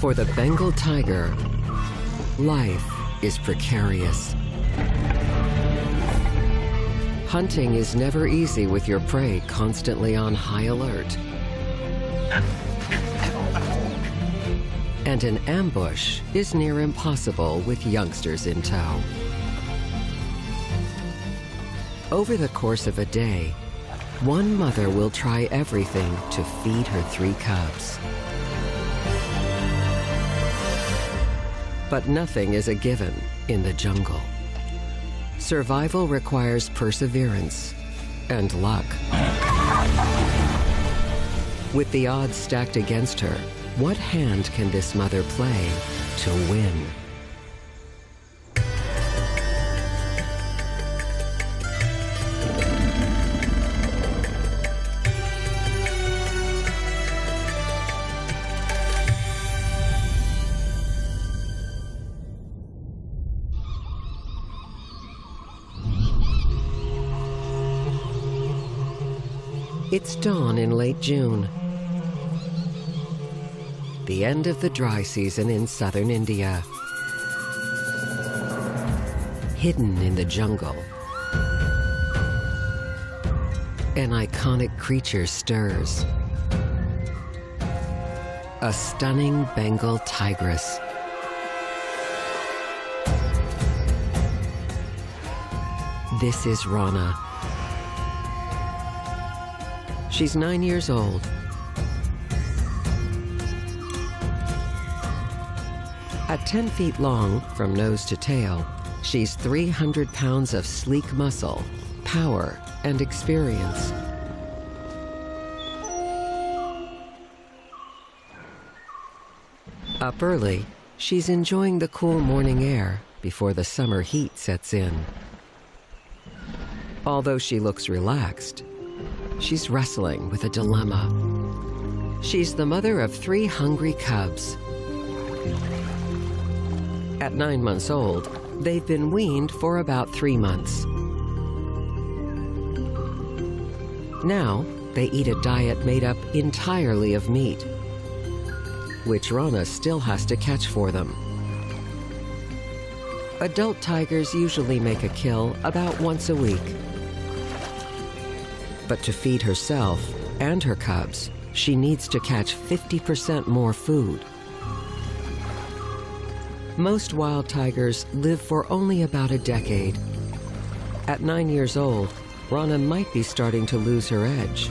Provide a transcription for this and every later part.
For the Bengal tiger, life is precarious. Hunting is never easy with your prey constantly on high alert. And an ambush is near impossible with youngsters in tow. Over the course of a day, one mother will try everything to feed her three cubs. But nothing is a given in the jungle. Survival requires perseverance and luck. With the odds stacked against her, what hand can this mother play to win? It's dawn in late June. The end of the dry season in southern India. Hidden in the jungle, an iconic creature stirs. A stunning Bengal tigress. This is Rana. She's nine years old. At 10 feet long, from nose to tail, she's 300 pounds of sleek muscle, power, and experience. Up early, she's enjoying the cool morning air before the summer heat sets in. Although she looks relaxed, she's wrestling with a dilemma. She's the mother of three hungry cubs. At nine months old, they've been weaned for about three months. Now, they eat a diet made up entirely of meat, which Rana still has to catch for them. Adult tigers usually make a kill about once a week. But to feed herself and her cubs, she needs to catch 50% more food. Most wild tigers live for only about a decade. At nine years old, Rana might be starting to lose her edge.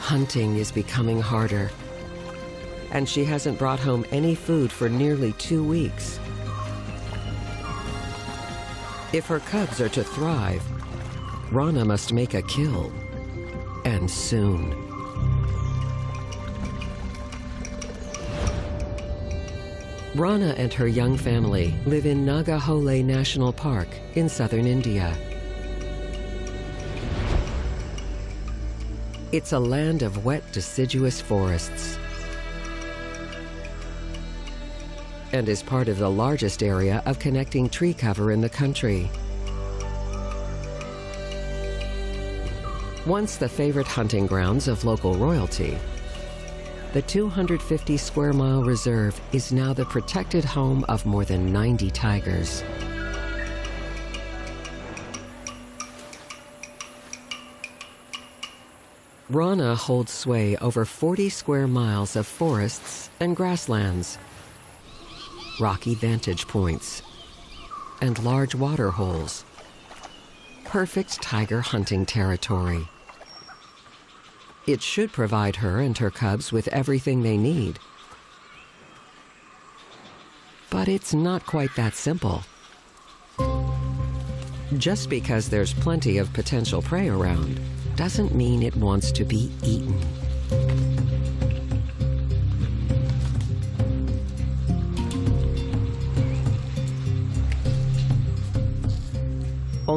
Hunting is becoming harder, and she hasn't brought home any food for nearly two weeks. If her cubs are to thrive, Rana must make a kill, and soon. Rana and her young family live in Nagarhole National Park in southern India. It's a land of wet, deciduous forests and is part of the largest area of connecting tree cover in the country. Once the favorite hunting grounds of local royalty, the 250 square mile reserve is now the protected home of more than 90 tigers. Rana holds sway over 40 square miles of forests and grasslands, rocky vantage points, and large water holes. Perfect tiger hunting territory. It should provide her and her cubs with everything they need. But it's not quite that simple. Just because there's plenty of potential prey around doesn't mean it wants to be eaten.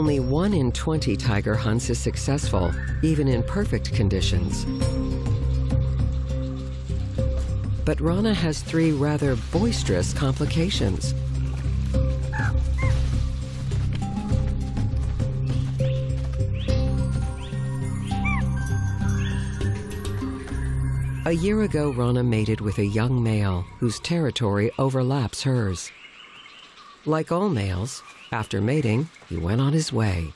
Only one in 20 tiger hunts is successful, even in perfect conditions. But Rana has three rather boisterous complications. A year ago, Rana mated with a young male whose territory overlaps hers. Like all males, after mating, he went on his way.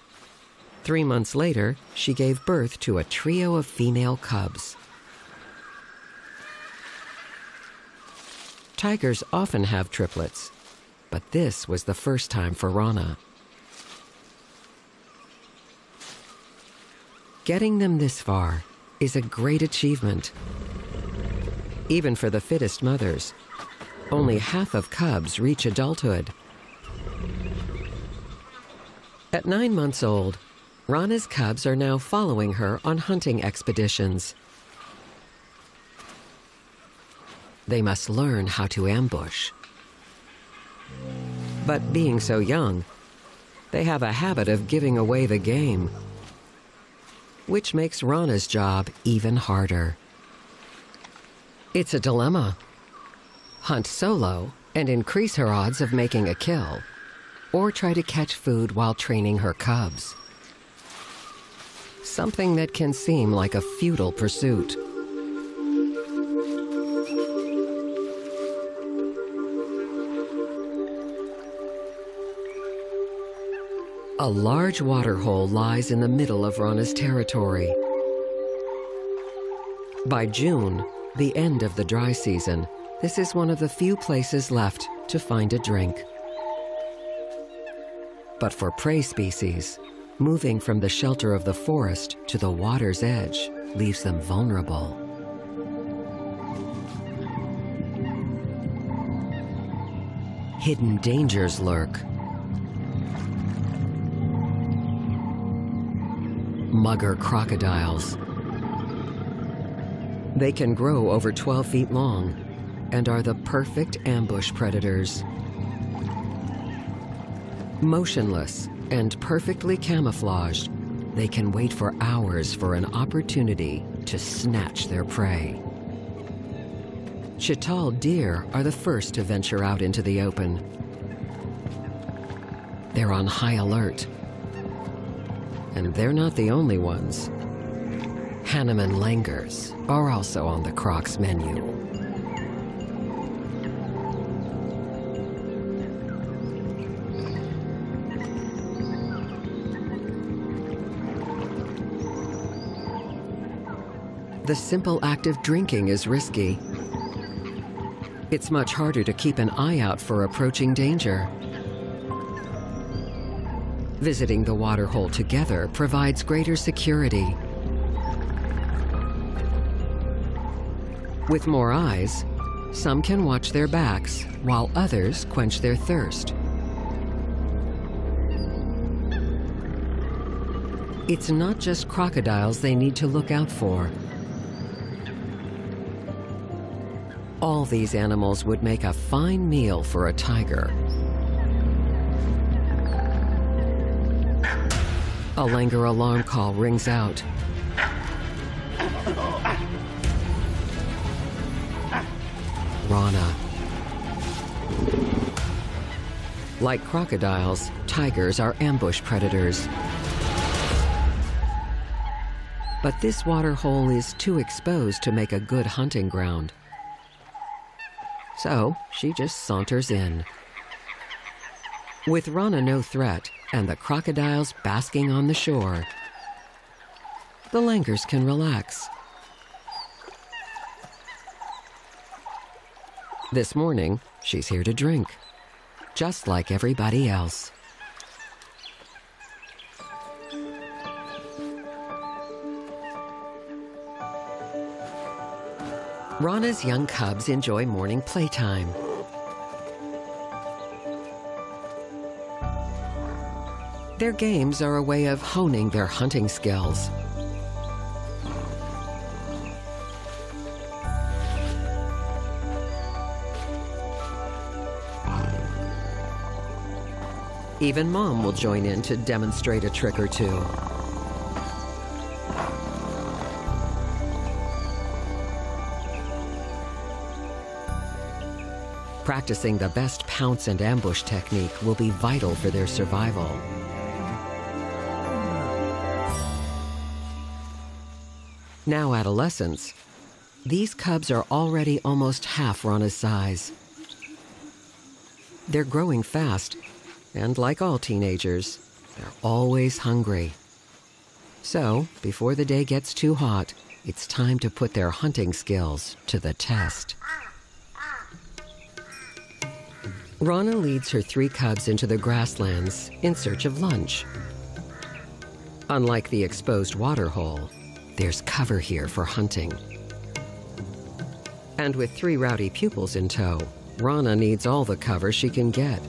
Three months later, she gave birth to a trio of female cubs. Tigers often have triplets, but this was the first time for Rana. Getting them this far is a great achievement. Even for the fittest mothers, only half of cubs reach adulthood. At nine months old, Rana's cubs are now following her on hunting expeditions. They must learn how to ambush. But being so young, they have a habit of giving away the game, which makes Rana's job even harder. It's a dilemma. Hunt solo and increase her odds of making a kill, or try to catch food while training her cubs. Something that can seem like a futile pursuit. A large waterhole lies in the middle of Rana's territory. By June, the end of the dry season, this is one of the few places left to find a drink. But for prey species, moving from the shelter of the forest to the water's edge leaves them vulnerable. Hidden dangers lurk mugger crocodiles. They can grow over 12 feet long and are the perfect ambush predators. Motionless and perfectly camouflaged, they can wait for hours for an opportunity to snatch their prey. Chital deer are the first to venture out into the open. They're on high alert and they're not the only ones. Hanuman langurs are also on the Croc's menu. The simple act of drinking is risky. It's much harder to keep an eye out for approaching danger. Visiting the waterhole together provides greater security. With more eyes, some can watch their backs, while others quench their thirst. It's not just crocodiles they need to look out for. All these animals would make a fine meal for a tiger. A Langur alarm call rings out. Rana. Like crocodiles, tigers are ambush predators. But this water hole is too exposed to make a good hunting ground. So she just saunters in. With Rana no threat, and the crocodiles basking on the shore, the langurs can relax. This morning, she's here to drink, just like everybody else. Rana's young cubs enjoy morning playtime. Their games are a way of honing their hunting skills. Even mom will join in to demonstrate a trick or two. Practicing the best pounce and ambush technique will be vital for their survival. Now adolescents, these cubs are already almost half Rana's size. They're growing fast, and like all teenagers, they're always hungry. So, before the day gets too hot, it's time to put their hunting skills to the test. Rana leads her three cubs into the grasslands in search of lunch. Unlike the exposed waterhole, there's cover here for hunting. And with three rowdy pupils in tow, Rana needs all the cover she can get.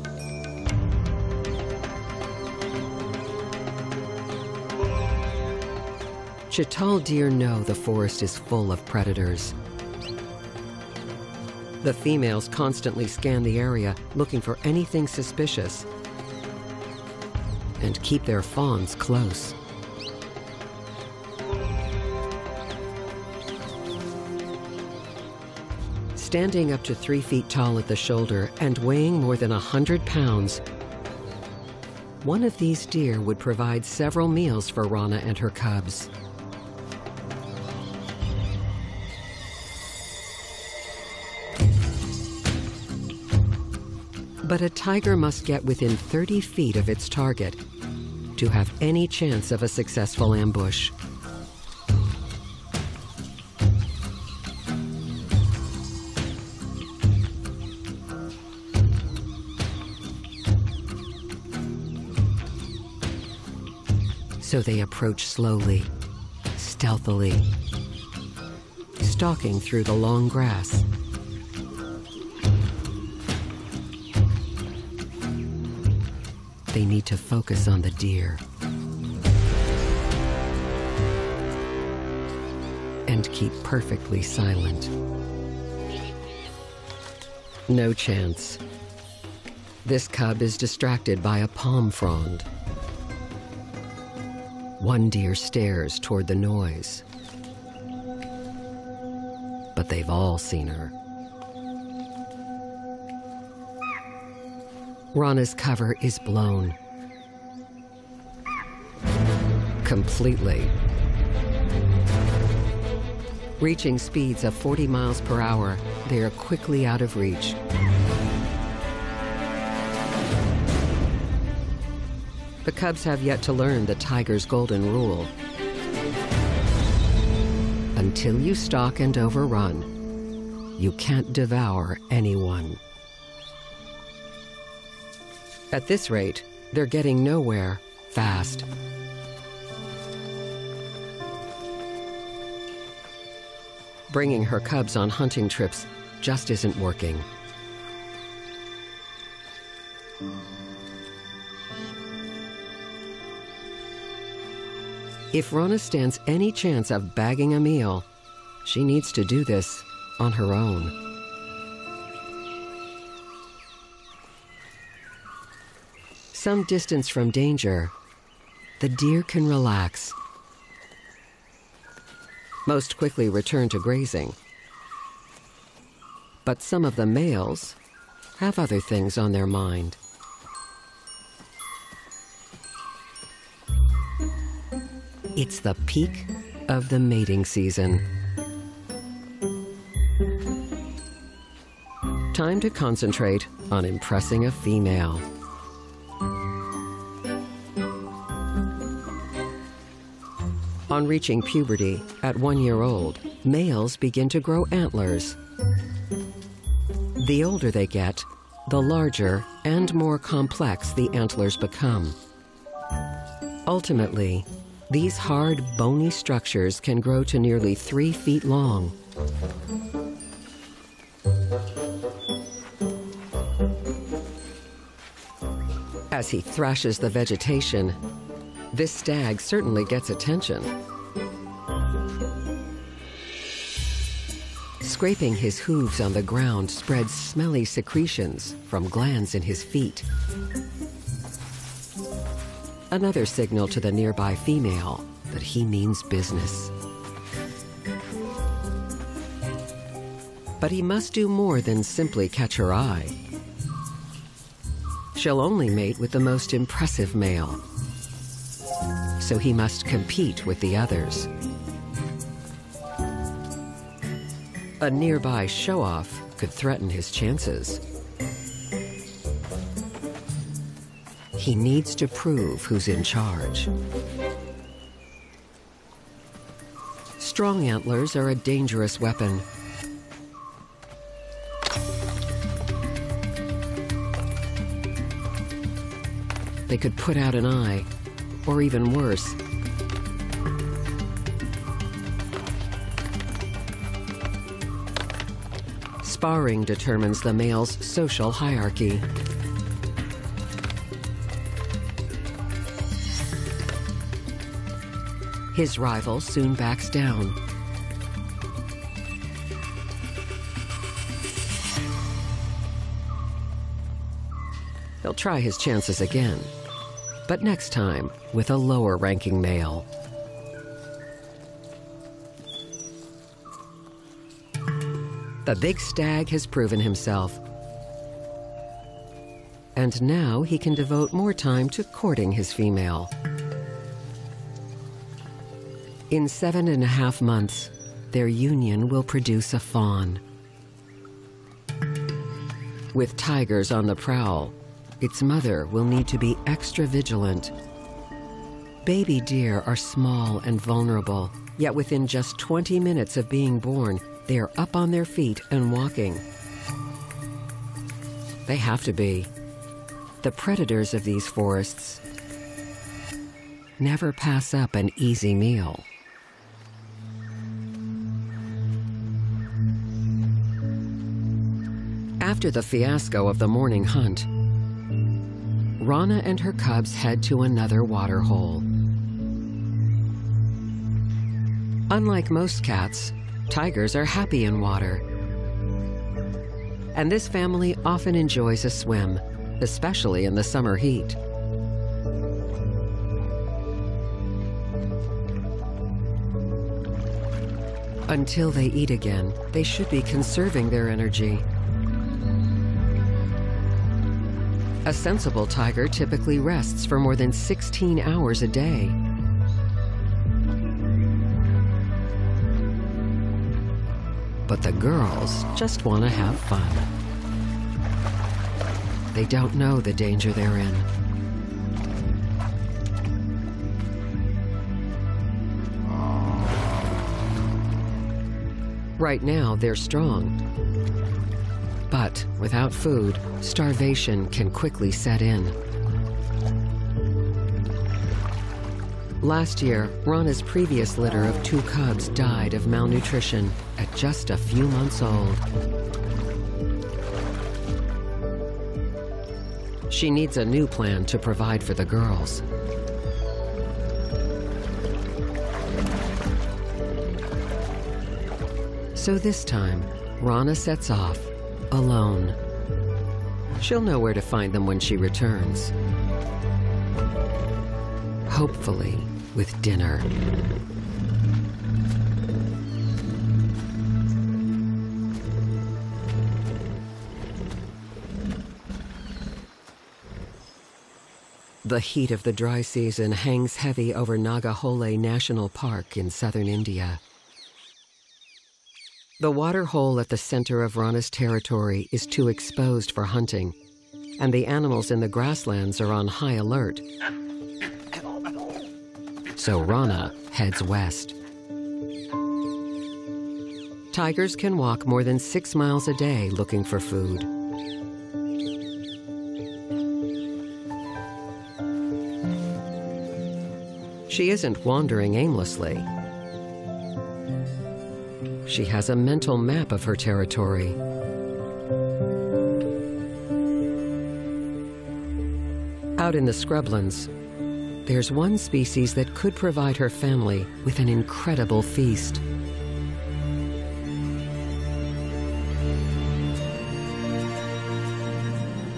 Chital deer know the forest is full of predators. The females constantly scan the area looking for anything suspicious and keep their fawns close. Standing up to three feet tall at the shoulder and weighing more than a hundred pounds, one of these deer would provide several meals for Rana and her cubs. But a tiger must get within 30 feet of its target to have any chance of a successful ambush. So they approach slowly, stealthily, stalking through the long grass. They need to focus on the deer. And keep perfectly silent. No chance. This cub is distracted by a palm frond. One deer stares toward the noise. But they've all seen her. Rana's cover is blown. Completely. Reaching speeds of 40 miles per hour, they are quickly out of reach. The cubs have yet to learn the tiger's golden rule. Until you stalk and overrun, you can't devour anyone. At this rate, they're getting nowhere fast. Bringing her cubs on hunting trips just isn't working. If Rana stands any chance of bagging a meal, she needs to do this on her own. Some distance from danger, the deer can relax. Most quickly return to grazing. But some of the males have other things on their mind. It's the peak of the mating season. Time to concentrate on impressing a female. On reaching puberty, at one year old, males begin to grow antlers. The older they get, the larger and more complex the antlers become. Ultimately, these hard, bony structures can grow to nearly three feet long. As he thrashes the vegetation, this stag certainly gets attention. Scraping his hooves on the ground spreads smelly secretions from glands in his feet another signal to the nearby female that he means business. But he must do more than simply catch her eye. She'll only mate with the most impressive male. So he must compete with the others. A nearby show off could threaten his chances. He needs to prove who's in charge. Strong antlers are a dangerous weapon. They could put out an eye, or even worse, Sparring determines the male's social hierarchy. His rival soon backs down. He'll try his chances again, but next time with a lower ranking male. The big stag has proven himself. And now he can devote more time to courting his female. In seven and a half months, their union will produce a fawn. With tigers on the prowl, its mother will need to be extra vigilant. Baby deer are small and vulnerable, yet within just 20 minutes of being born, they are up on their feet and walking. They have to be. The predators of these forests never pass up an easy meal. After the fiasco of the morning hunt, Rana and her cubs head to another water hole. Unlike most cats, Tigers are happy in water. And this family often enjoys a swim, especially in the summer heat. Until they eat again, they should be conserving their energy. A sensible tiger typically rests for more than 16 hours a day. But the girls just want to have fun. They don't know the danger they're in. Right now, they're strong. But without food, starvation can quickly set in. Last year, Rana's previous litter of two cubs died of malnutrition at just a few months old. She needs a new plan to provide for the girls. So this time, Rana sets off, alone. She'll know where to find them when she returns hopefully with dinner. The heat of the dry season hangs heavy over Nagarhole National Park in southern India. The water hole at the center of Rana's territory is too exposed for hunting, and the animals in the grasslands are on high alert so Rana heads west. Tigers can walk more than six miles a day looking for food. She isn't wandering aimlessly. She has a mental map of her territory. Out in the scrublands, there's one species that could provide her family with an incredible feast.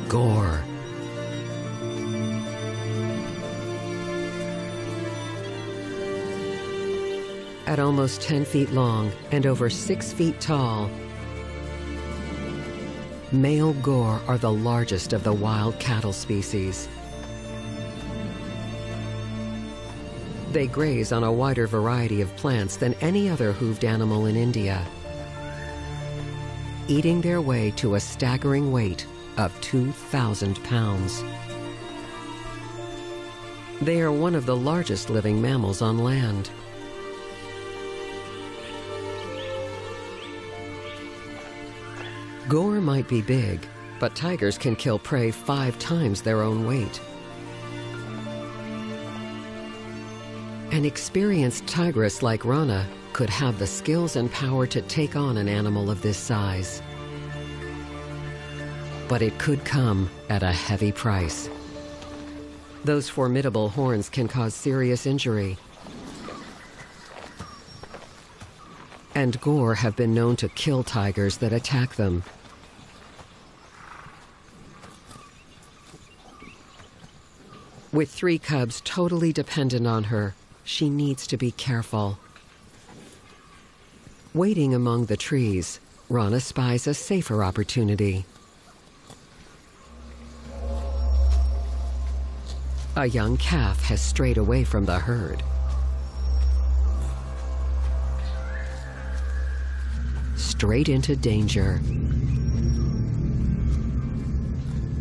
Gaur. At almost 10 feet long and over 6 feet tall, male gaur are the largest of the wild cattle species. They graze on a wider variety of plants than any other hooved animal in India. eating their way to a staggering weight of 2,000 pounds. They are one of the largest living mammals on land. Gaur might be big, but tigers can kill prey five times their own weight. An experienced tigress like Rana could have the skills and power to take on an animal of this size. But it could come at a heavy price. Those formidable horns can cause serious injury. And Gaur have been known to kill tigers that attack them. With three cubs totally dependent on her, she needs to be careful. Waiting among the trees, Rana spies a safer opportunity. A young calf has strayed away from the herd. Straight into danger.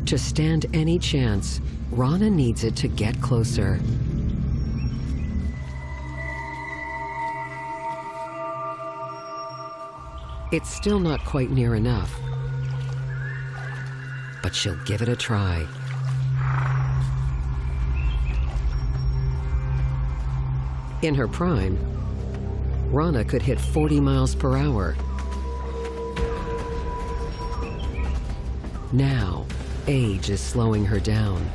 To stand any chance, Rana needs it to get closer. It's still not quite near enough. But she'll give it a try. In her prime, Rana could hit 40 miles per hour. Now, age is slowing her down.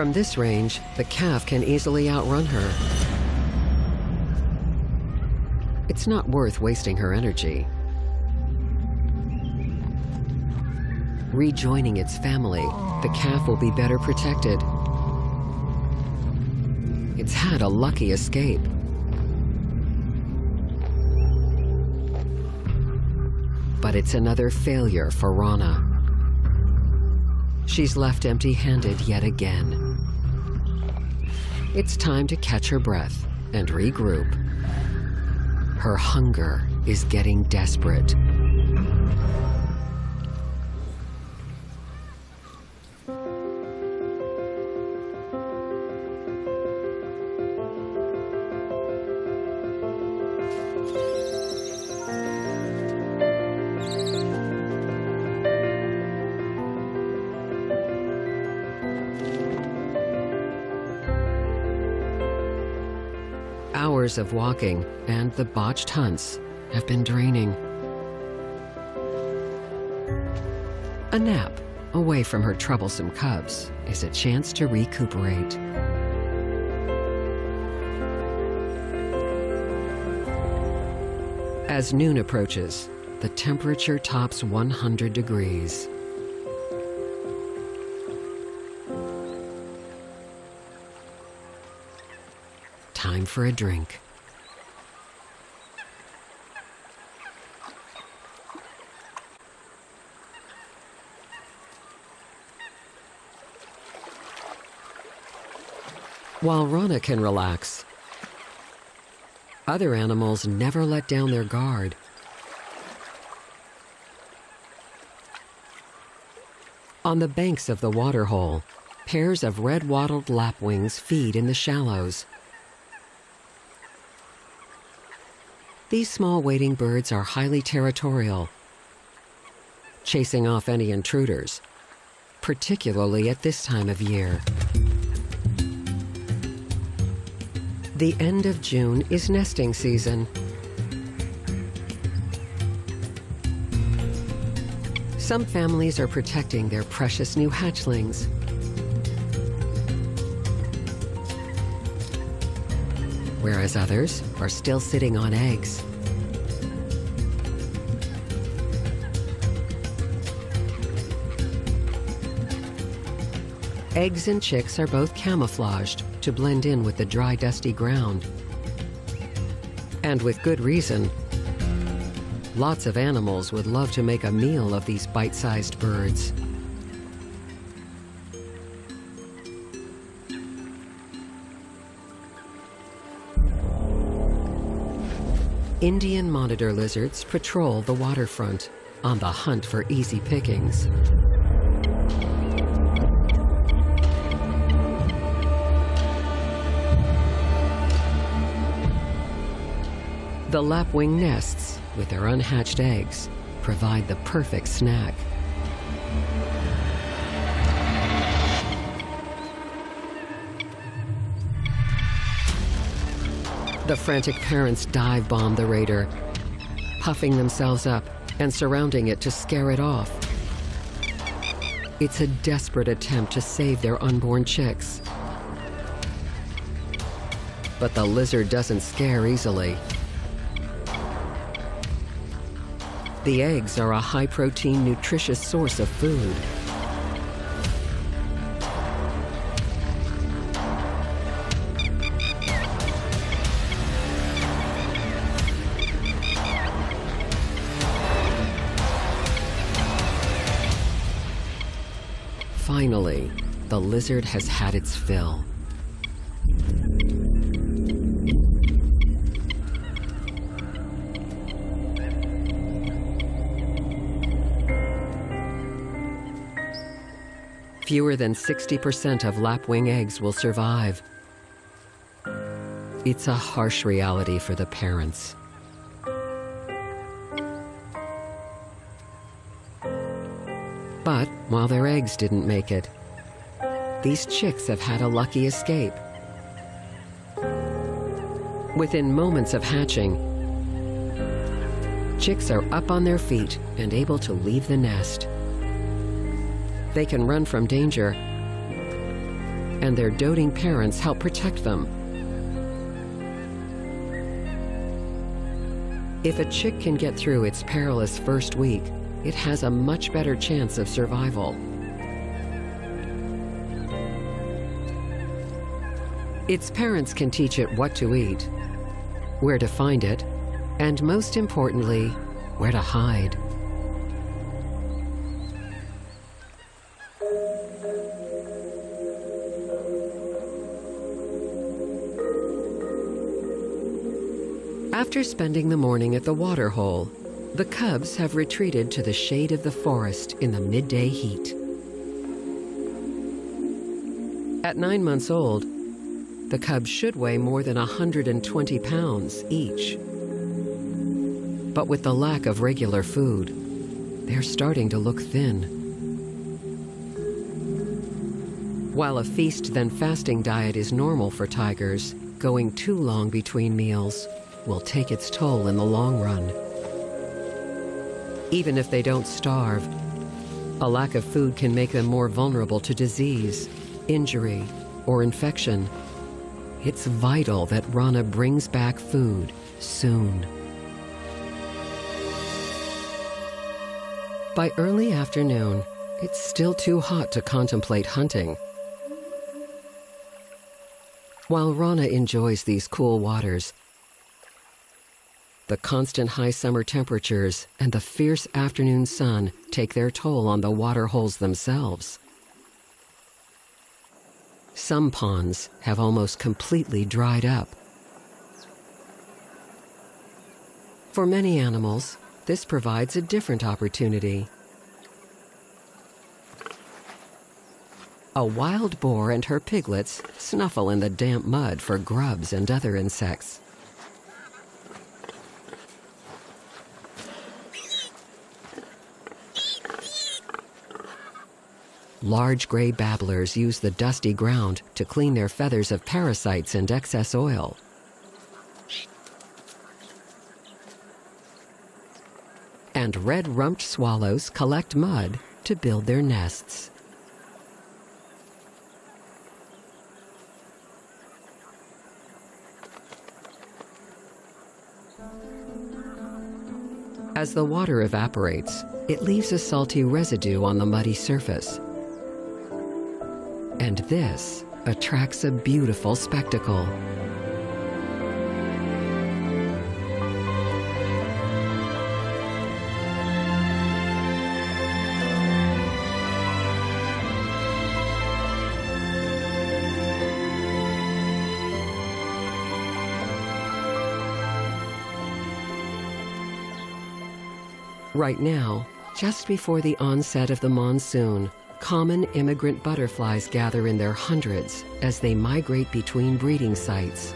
From this range, the calf can easily outrun her. It's not worth wasting her energy. Rejoining its family, the calf will be better protected. It's had a lucky escape. But it's another failure for Rana. She's left empty-handed yet again. It's time to catch her breath and regroup. Her hunger is getting desperate. Of walking and the botched hunts have been draining. A nap away from her troublesome cubs is a chance to recuperate. As noon approaches, the temperature tops 100 degrees. Time for a drink. While Rana can relax, other animals never let down their guard. On the banks of the waterhole, pairs of red-wattled lapwings feed in the shallows. These small wading birds are highly territorial, chasing off any intruders, particularly at this time of year. The end of June is nesting season. Some families are protecting their precious new hatchlings. Whereas others are still sitting on eggs. Eggs and chicks are both camouflaged to blend in with the dry, dusty ground. And with good reason. Lots of animals would love to make a meal of these bite-sized birds. Indian monitor lizards patrol the waterfront on the hunt for easy pickings. The lapwing nests, with their unhatched eggs, provide the perfect snack. The frantic parents dive bomb the raider, puffing themselves up and surrounding it to scare it off. It's a desperate attempt to save their unborn chicks. But the lizard doesn't scare easily. The eggs are a high protein, nutritious source of food. Finally, the lizard has had its fill. Fewer than 60% of lapwing eggs will survive. It's a harsh reality for the parents. While their eggs didn't make it, these chicks have had a lucky escape. Within moments of hatching, chicks are up on their feet and able to leave the nest. They can run from danger, and their doting parents help protect them. If a chick can get through its perilous first week, it has a much better chance of survival. Its parents can teach it what to eat, where to find it, and most importantly, where to hide. After spending the morning at the water hole, the cubs have retreated to the shade of the forest in the midday heat. At nine months old, the cubs should weigh more than 120 pounds each. But with the lack of regular food, they're starting to look thin. While a feast then fasting diet is normal for tigers, going too long between meals will take its toll in the long run. Even if they don't starve, a lack of food can make them more vulnerable to disease, injury, or infection. It's vital that Rana brings back food soon. By early afternoon, it's still too hot to contemplate hunting. While Rana enjoys these cool waters, the constant high summer temperatures and the fierce afternoon sun take their toll on the water holes themselves. Some ponds have almost completely dried up. For many animals, this provides a different opportunity. A wild boar and her piglets snuffle in the damp mud for grubs and other insects. Large gray babblers use the dusty ground to clean their feathers of parasites and excess oil. And red-rumped swallows collect mud to build their nests. As the water evaporates, it leaves a salty residue on the muddy surface. And this attracts a beautiful spectacle. Right now, just before the onset of the monsoon, common emigrant butterflies gather in their hundreds as they migrate between breeding sites.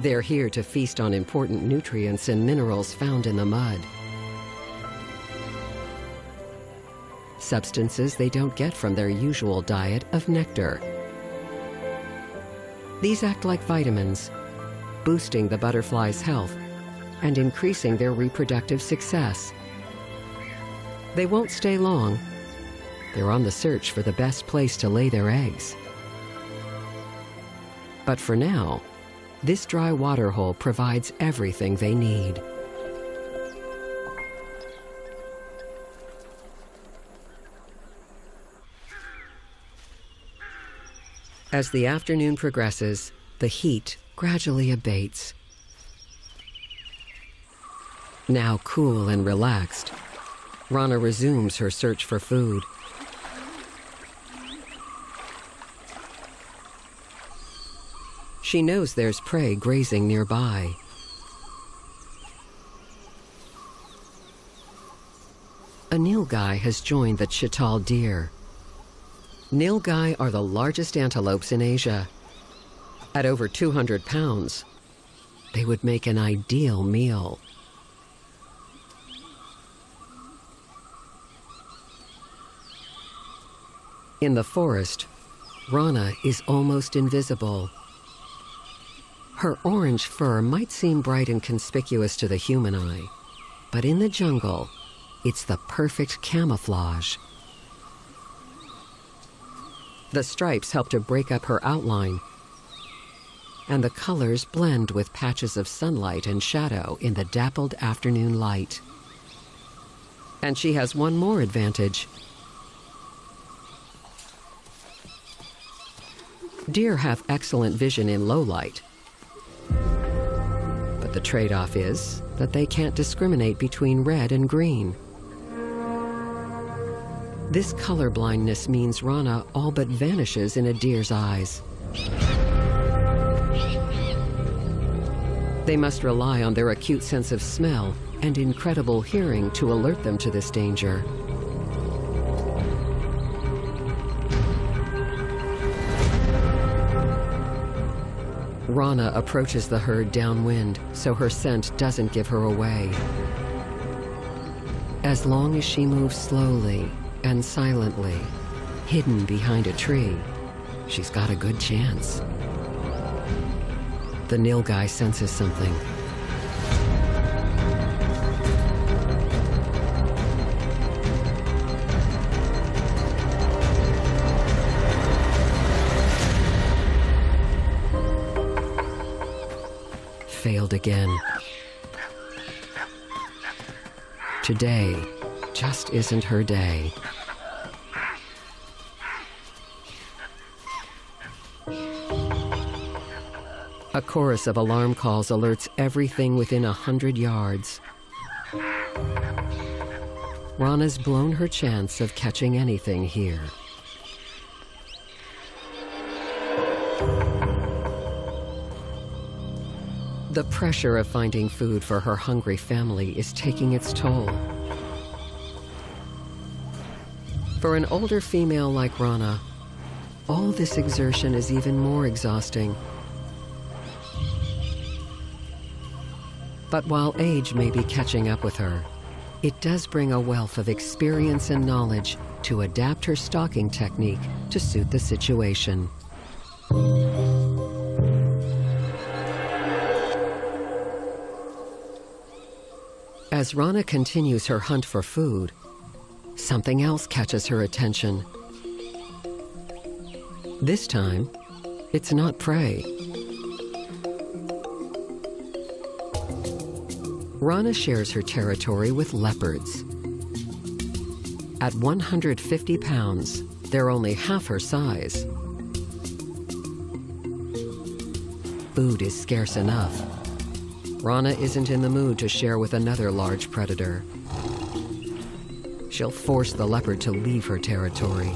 They're here to feast on important nutrients and minerals found in the mud. Substances they don't get from their usual diet of nectar. These act like vitamins, boosting the butterfly's health and increasing their reproductive success. They won't stay long. They're on the search for the best place to lay their eggs. But for now, this dry water hole provides everything they need. As the afternoon progresses, the heat gradually abates. Now cool and relaxed, Rana resumes her search for food. She knows there's prey grazing nearby. A nilgai has joined the chital deer. Nilgai are the largest antelopes in Asia. At over 200 pounds, they would make an ideal meal. In the forest, Rana is almost invisible. Her orange fur might seem bright and conspicuous to the human eye, but in the jungle, it's the perfect camouflage. The stripes help to break up her outline, and the colors blend with patches of sunlight and shadow in the dappled afternoon light. And she has one more advantage. Deer have excellent vision in low light. But the trade off is that they can't discriminate between red and green. This color blindness means Rana all but vanishes in a deer's eyes. They must rely on their acute sense of smell and incredible hearing to alert them to this danger. Rana approaches the herd downwind so her scent doesn't give her away. As long as she moves slowly and silently, hidden behind a tree, she's got a good chance. The nilgai senses something. Again. Today just isn't her day. A chorus of alarm calls alerts everything within a hundred yards. Rana's blown her chance of catching anything here. The pressure of finding food for her hungry family is taking its toll. For an older female like Rana, all this exertion is even more exhausting. But while age may be catching up with her, it does bring a wealth of experience and knowledge to adapt her stalking technique to suit the situation. As Rana continues her hunt for food, something else catches her attention. This time, it's not prey. Rana shares her territory with leopards. At 150 pounds, they're only half her size. Food is scarce enough. Rana isn't in the mood to share with another large predator. She'll force the leopard to leave her territory.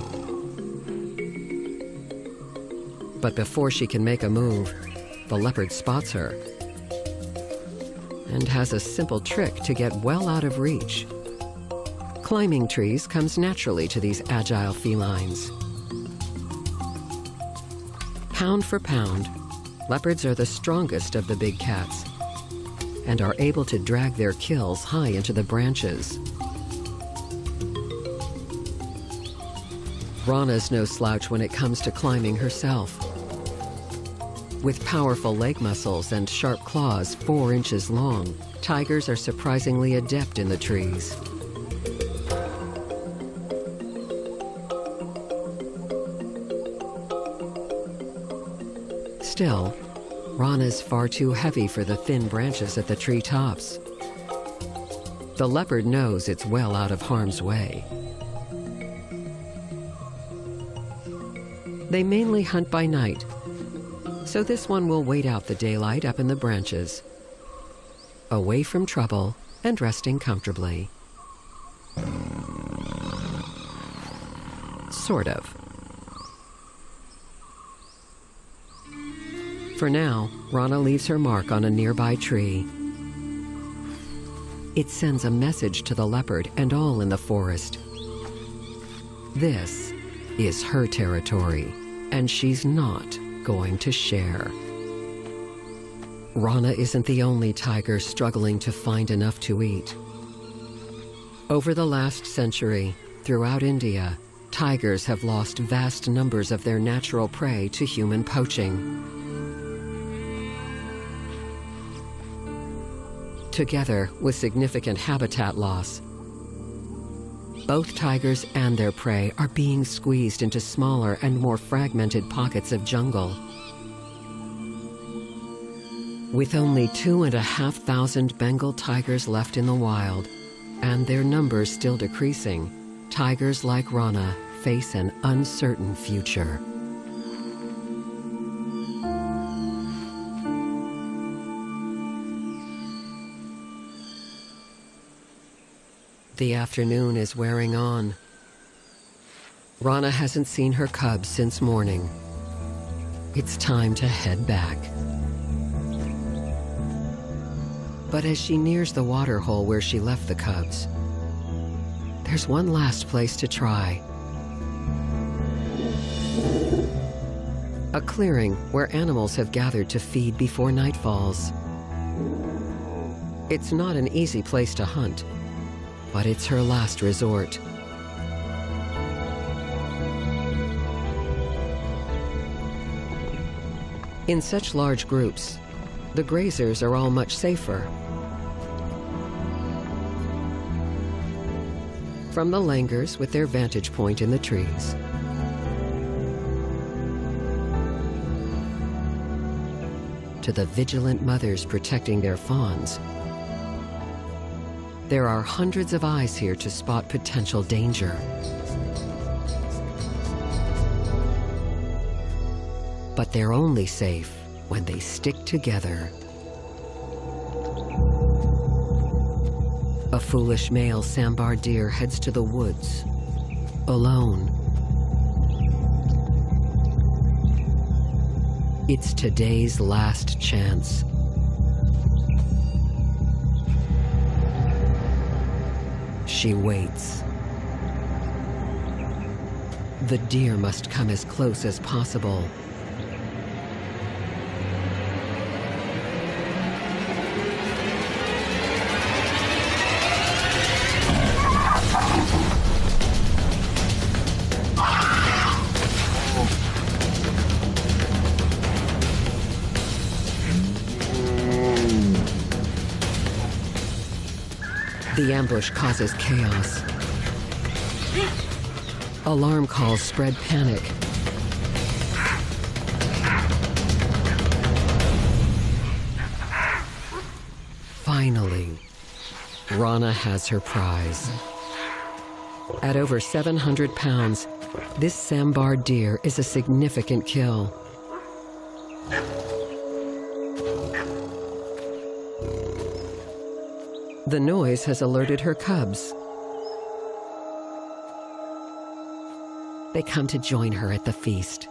But before she can make a move, the leopard spots her and has a simple trick to get well out of reach. Climbing trees comes naturally to these agile felines. Pound for pound, leopards are the strongest of the big cats and are able to drag their kills high into the branches. Rana's no slouch when it comes to climbing herself. With powerful leg muscles and sharp claws four inches long, tigers are surprisingly adept in the trees. Still, Rana's far too heavy for the thin branches at the tree tops. The leopard knows it's well out of harm's way. They mainly hunt by night, so this one will wait out the daylight up in the branches, away from trouble and resting comfortably. Sort of. For now, Rana leaves her mark on a nearby tree. It sends a message to the leopard and all in the forest. This is her territory, and she's not going to share. Rana isn't the only tiger struggling to find enough to eat. Over the last century, throughout India, tigers have lost vast numbers of their natural prey to human poaching. Together with significant habitat loss, both tigers and their prey are being squeezed into smaller and more fragmented pockets of jungle. With only two and a half thousand Bengal tigers left in the wild, and their numbers still decreasing, tigers like Rana face an uncertain future. The afternoon is wearing on. Rana hasn't seen her cubs since morning. It's time to head back. But as she nears the waterhole where she left the cubs, there's one last place to try. A clearing where animals have gathered to feed before night falls. It's not an easy place to hunt, but it's her last resort. In such large groups, the grazers are all much safer. From the langurs with their vantage point in the trees. To the vigilant mothers protecting their fawns there are hundreds of eyes here to spot potential danger. But they're only safe when they stick together. A foolish male sambar deer heads to the woods, alone. It's today's last chance. She waits. The deer must come as close as possible. Ambush causes chaos. Alarm calls spread panic. Finally, Rana has her prize. At over 700 pounds, this sambar deer is a significant kill. The noise has alerted her cubs. They come to join her at the feast.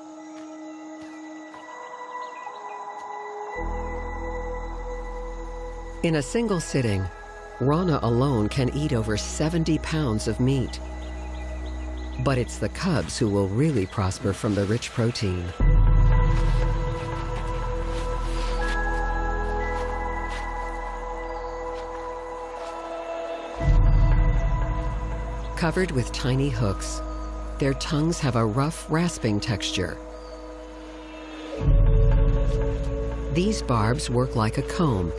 In a single sitting, Rana alone can eat over 70 pounds of meat. But it's the cubs who will really prosper from the rich protein. Covered with tiny hooks, their tongues have a rough, rasping texture. These barbs work like a comb,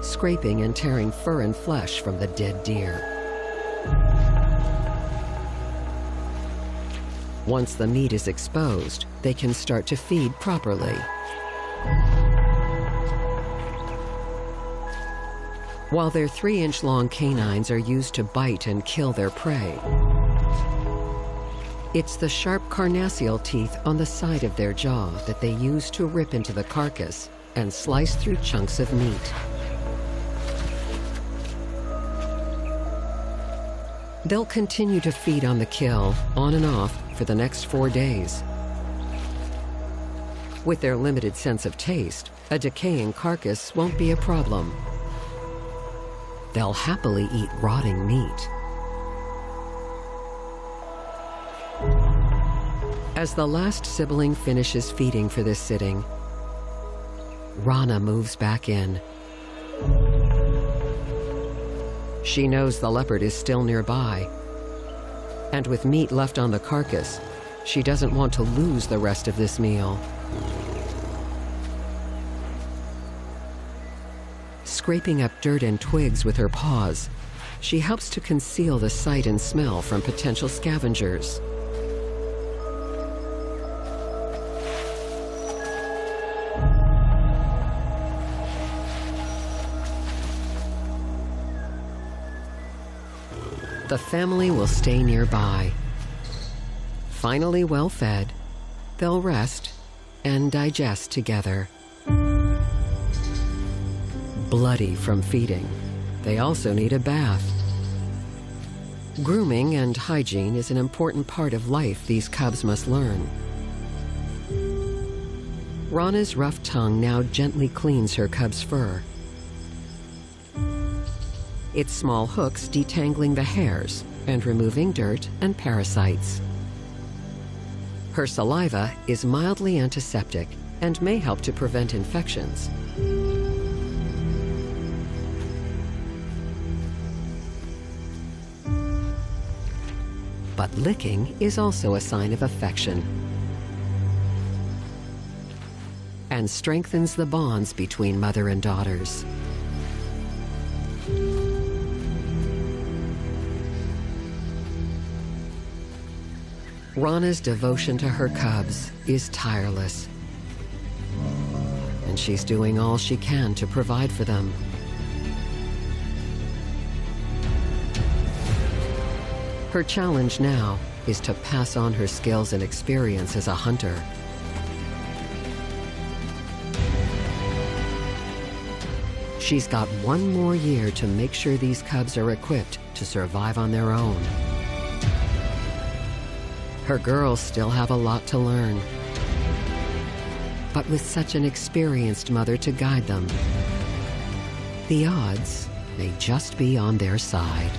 scraping and tearing fur and flesh from the dead deer. Once the meat is exposed, they can start to feed properly. While their three-inch long canines are used to bite and kill their prey, it's the sharp carnassial teeth on the side of their jaw that they use to rip into the carcass and slice through chunks of meat. They'll continue to feed on the kill, on and off, for the next four days. With their limited sense of taste, a decaying carcass won't be a problem. They'll happily eat rotting meat. As the last sibling finishes feeding for this sitting, Rana moves back in. She knows the leopard is still nearby. And with meat left on the carcass, she doesn't want to lose the rest of this meal. Scraping up dirt and twigs with her paws, she helps to conceal the sight and smell from potential scavengers. The family will stay nearby. Finally well fed, they'll rest and digest together. Bloody from feeding, they also need a bath. Grooming and hygiene is an important part of life these cubs must learn. Rana's rough tongue now gently cleans her cub's fur its small hooks detangling the hairs and removing dirt and parasites. Her saliva is mildly antiseptic and may help to prevent infections. But licking is also a sign of affection and strengthens the bonds between mother and daughters. Rana's devotion to her cubs is tireless. And she's doing all she can to provide for them. Her challenge now is to pass on her skills and experience as a hunter. She's got one more year to make sure these cubs are equipped to survive on their own. Her girls still have a lot to learn. But with such an experienced mother to guide them, the odds may just be on their side.